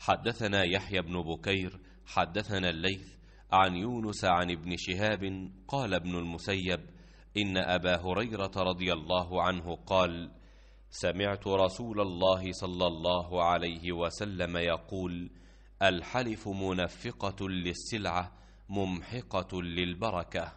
حدثنا يحيى بن بكير حدثنا الليث عن يونس عن ابن شهاب قال ابن المسيب إن أبا هريرة رضي الله عنه قال سمعت رسول الله صلى الله عليه وسلم يقول الحلف منفقة للسلعة ممحقة للبركة.